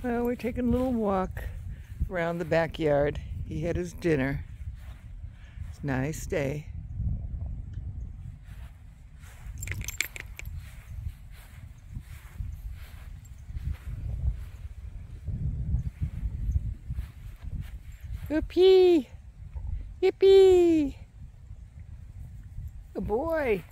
Well, we're taking a little walk around the backyard. He had his dinner. It's a nice day. Whoopee! Yippee! Good oh, boy.